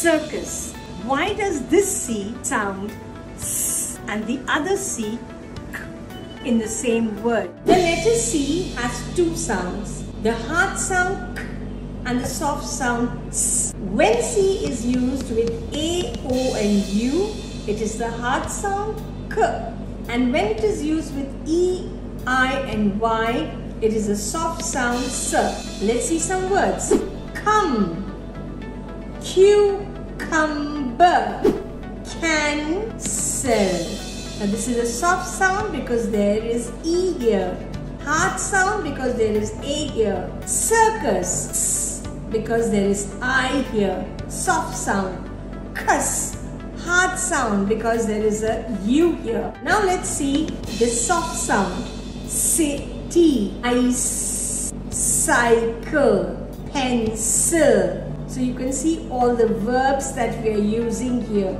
circus. Why does this C sound S and the other C K in the same word? The letter C has two sounds. The hard sound K and the soft sound S. When C is used with A, O and U, it is the hard sound K. And when it is used with E, I and Y, it is a soft sound S. Let's see some words. Come, cucumber, cancel. Now this is a soft sound because there is E here. Hard sound because there is A here. Circus because there is I here. Soft sound. Cuss. Hard sound because there is a U here. Now let's see the soft sound. City. Ice. Cycle. Pencil. So you can see all the verbs that we are using here.